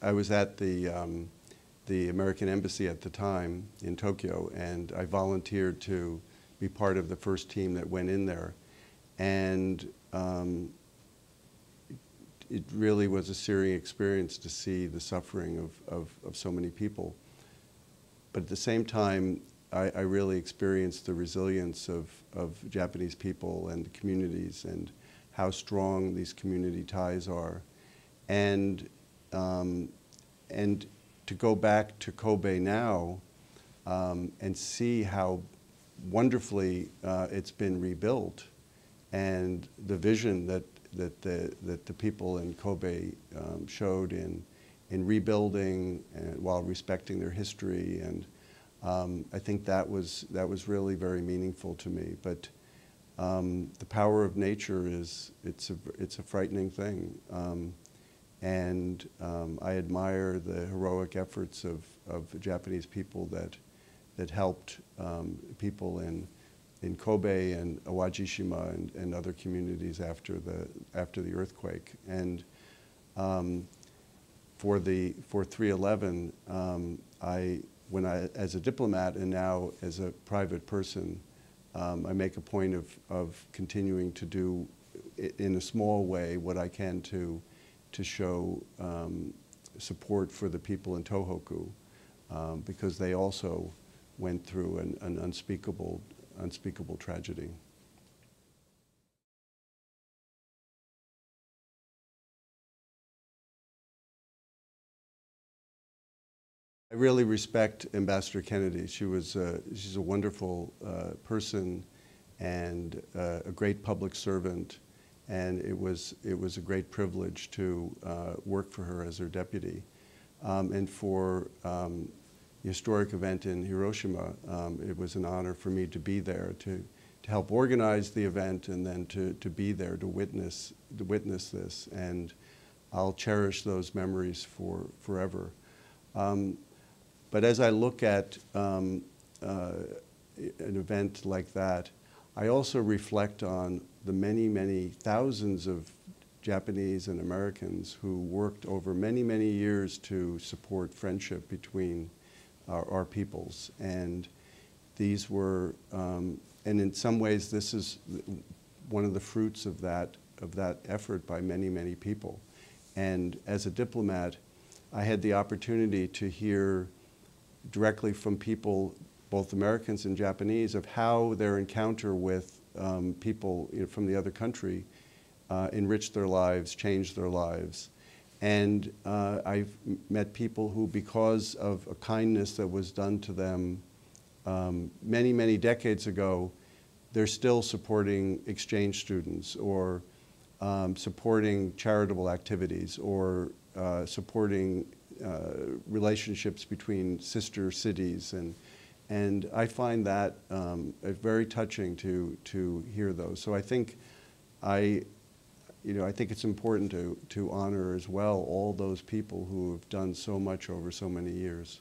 I was at the, um, the American Embassy at the time in Tokyo, and I volunteered to be part of the first team that went in there. And um, it really was a searing experience to see the suffering of, of, of so many people. But at the same time, I, I, really experienced the resilience of, of Japanese people and the communities and how strong these community ties are. And, um, and to go back to Kobe now um, and see how wonderfully uh, it's been rebuilt and the vision that, that, the, that the people in Kobe um, showed in, in rebuilding and while respecting their history. And um, I think that was, that was really very meaningful to me. But um, the power of nature is, it's a, it's a frightening thing. And um, I admire the heroic efforts of, of Japanese people that, that helped um, people in in Kobe and Awajishima and, and other communities after the, after the earthquake. And um, for, the, for 311, um, I, when I, as a diplomat and now as a private person, um, I make a point of, of continuing to do in a small way what I can to, to show um, support for the people in Tohoku um, because they also went through an, an unspeakable unspeakable tragedy. I really respect Ambassador Kennedy. She was uh, she's a wonderful uh, person and uh, a great public servant, and it was it was a great privilege to uh, work for her as her deputy, um, and for um, historic event in Hiroshima, um, it was an honor for me to be there to, to help organize the event and then to, to be there to witness, to witness this. And I'll cherish those memories for forever. Um, but as I look at um, uh, an event like that, I also reflect on the many, many thousands of Japanese and Americans who worked over many, many years to support friendship between our, our peoples. And these were, um, and in some ways, this is one of the fruits of that, of that effort by many, many people. And as a diplomat, I had the opportunity to hear directly from people, both Americans and Japanese, of how their encounter with um, people you know, from the other country uh, enriched their lives, changed their lives. And uh, I've met people who, because of a kindness that was done to them um, many, many decades ago, they're still supporting exchange students or um, supporting charitable activities or uh, supporting uh, relationships between sister cities. And, and I find that um, very touching to, to hear those. So I think I, you know, I think it's important to, to honor as well all those people who have done so much over so many years.